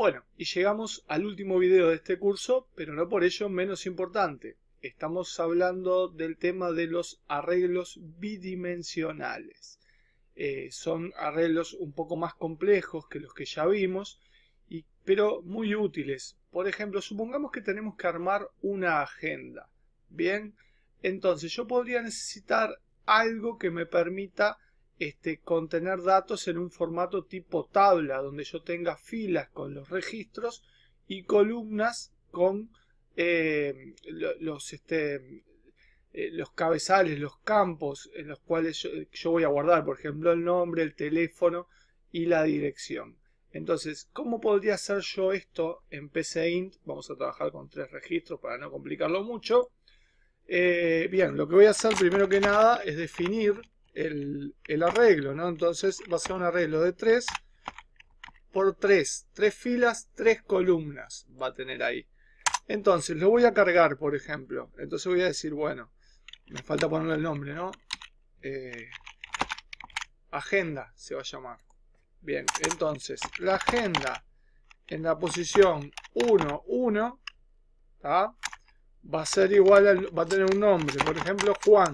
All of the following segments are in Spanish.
Bueno, y llegamos al último video de este curso, pero no por ello menos importante. Estamos hablando del tema de los arreglos bidimensionales. Eh, son arreglos un poco más complejos que los que ya vimos, pero muy útiles. Por ejemplo, supongamos que tenemos que armar una agenda. Bien, entonces yo podría necesitar algo que me permita este, contener datos en un formato tipo tabla, donde yo tenga filas con los registros y columnas con eh, los, este, eh, los cabezales, los campos en los cuales yo, voy a guardar, por ejemplo, el nombre, el teléfono y la dirección. Entonces, ¿cómo podría hacer yo esto en PCInt? Vamos a trabajar con tres registros para no complicarlo mucho. Eh, bien, lo que voy a hacer primero que nada es definir el, arreglo, ¿no? Entonces va a ser un arreglo de 3 por 3. 3 filas, 3 columnas va a tener ahí. Entonces, lo voy a cargar, por ejemplo. Entonces voy a decir, bueno, me falta ponerle el nombre, ¿no? Eh, agenda se va a llamar. Bien, entonces, la agenda en la posición 1, 1, va a ser igual, va a tener un nombre. Por ejemplo, Juan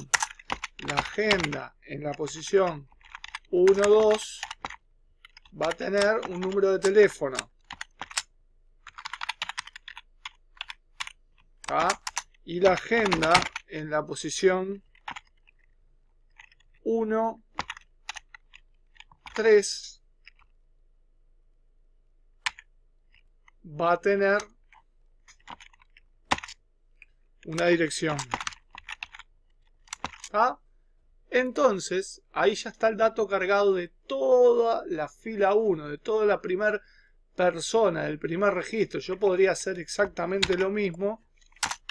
la agenda en la posición 1, 2 va a tener un número de teléfono. Y la agenda en la posición 1, 3 va a tener una dirección. ¿Ah? Entonces, ahí ya está el dato cargado de toda la fila 1, de toda la primera persona, del primer registro. Yo podría hacer exactamente lo mismo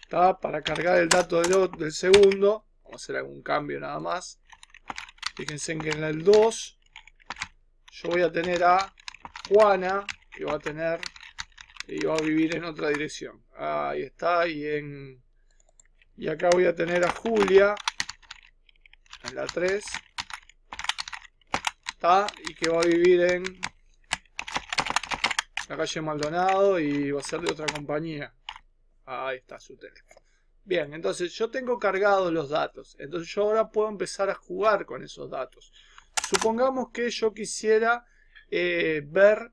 para cargar el dato del, segundo. Vamos a hacer algún cambio nada más. Fíjense que en el 2 yo voy a tener a Juana, que va a tener y va a vivir en otra dirección. Ahí está, y en y acá voy a tener a Julia, en la 3 está y que va a vivir en la calle Maldonado y va a ser de otra compañía. Ahí está su teléfono. Bien entonces yo tengo cargados los datos. Entonces yo ahora puedo empezar a jugar con esos datos. Supongamos que yo quisiera eh, ver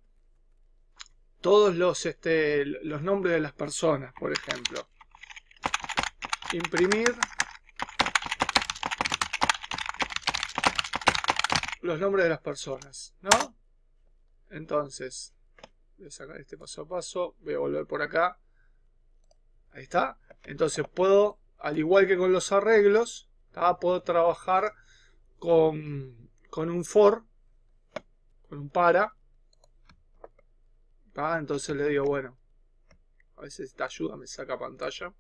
todos los, este, los nombres de las personas por ejemplo. Imprimir los nombres de las personas, ¿no? Entonces, voy a sacar este paso a paso, voy a volver por acá. Ahí está. Entonces puedo, al igual que con los arreglos, puedo trabajar con, con un for, con un para. Entonces le digo, bueno, a veces esta ayuda me saca pantalla.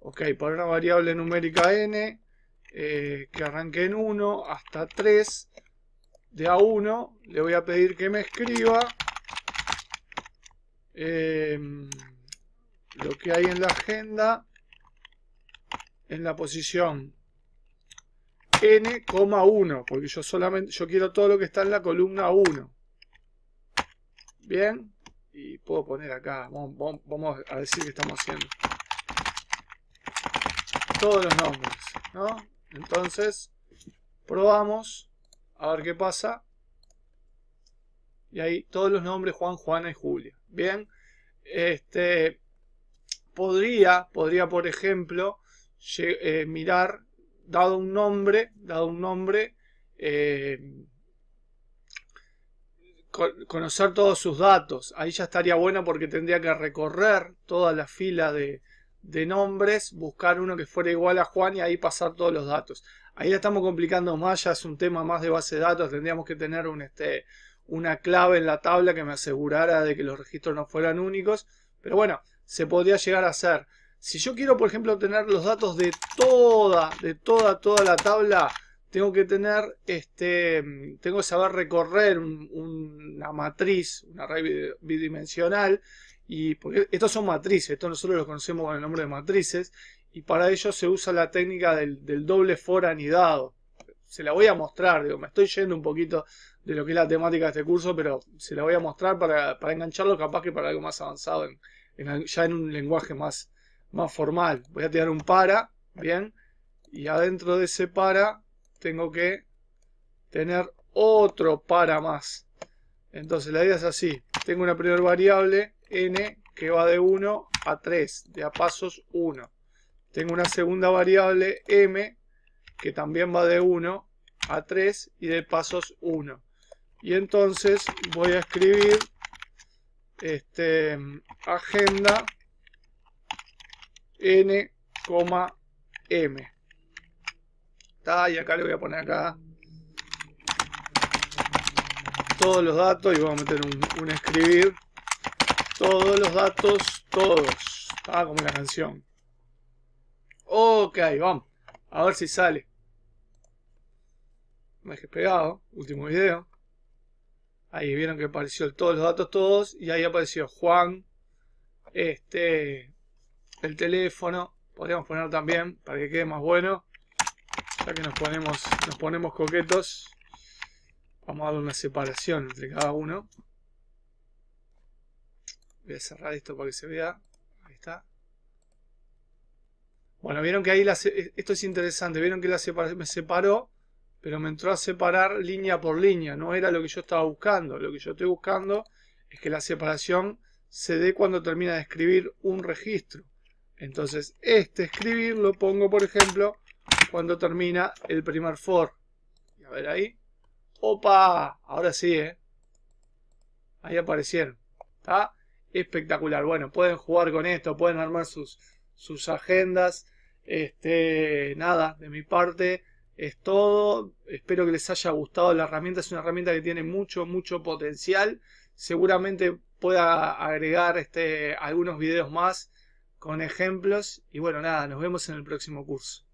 Ok, para una variable numérica n, eh, que arranque en 1 hasta 3, de A1 le voy a pedir que me escriba em, lo que hay en la agenda en la posición n,1 porque yo solamente yo quiero todo lo que está en la columna 1 bien y puedo poner acá vamos, vamos a decir que estamos haciendo. Todos los nombres ¿no? entonces probamos a ver qué pasa. Y ahí todos los nombres Juan, Juana y Julia. Bien. Este. Podría, podría por ejemplo, eh, mirar, dado un nombre, dado un nombre, eh, conocer todos sus datos. Ahí ya estaría bueno porque tendría que recorrer toda la fila de, de nombres, buscar uno que fuera igual a Juan y ahí pasar todos los datos. Ahí la estamos complicando más, ya es un tema más de base de datos, tendríamos que tener un, este, una clave en la tabla que me asegurara de que los registros no fueran únicos, pero bueno, se podría llegar a hacer. Si yo quiero, por ejemplo, tener los datos de toda, de toda, toda la tabla, tengo que tener, este, tengo que saber recorrer una matriz, una red bidimensional, y estos son matrices, esto nosotros lo conocemos con el nombre de matrices, y para ello se usa la técnica del, doble for anidado. Se la voy a mostrar, digo, me estoy yendo un poquito de lo que es la temática de este curso, pero se la voy a mostrar para, para engancharlo capaz que para algo más avanzado, ya en un lenguaje más, más formal. Voy a tirar un para, bien, y adentro de ese para tengo que tener otro para más. Entonces la idea es así, tengo una primera variable n que va de 1 a 3, de a pasos 1. Tengo una segunda variable m que también va de 1 a 3 y de pasos 1. Y entonces voy a escribir este, agenda n, m. Y acá le voy a poner acá todos los datos y voy a meter un, escribir todos los datos, todos. Ah, como la canción. Ok, vamos. A ver si sale. Me dejé pegado. Último video. Ahí vieron que apareció todos los datos todos. Y ahí apareció Juan. Este. El teléfono. Podríamos poner también para que quede más bueno. Ya que nos ponemos, nos ponemos coquetos. Vamos a darle una separación entre cada uno. Voy a cerrar esto para que se vea. Ahí está. Bueno, vieron que ahí esto es interesante. Vieron que la me separó, pero me entró a separar línea por línea. No era lo que yo estaba buscando. Lo que yo estoy buscando es que la separación se dé cuando termina de escribir un registro. Entonces, este escribir lo pongo, por ejemplo, cuando termina el primer for. Y a ver ahí. ¡Opa! Ahora sí, ¿eh? Ahí aparecieron. ¿Está? Espectacular. Bueno, pueden jugar con esto, pueden armar sus, sus agendas. Este, nada, de mi parte es todo. Espero que les haya gustado la herramienta. Es una herramienta que tiene mucho, mucho potencial. Seguramente pueda agregar este, algunos videos más con ejemplos. Y bueno, nada, nos vemos en el próximo curso.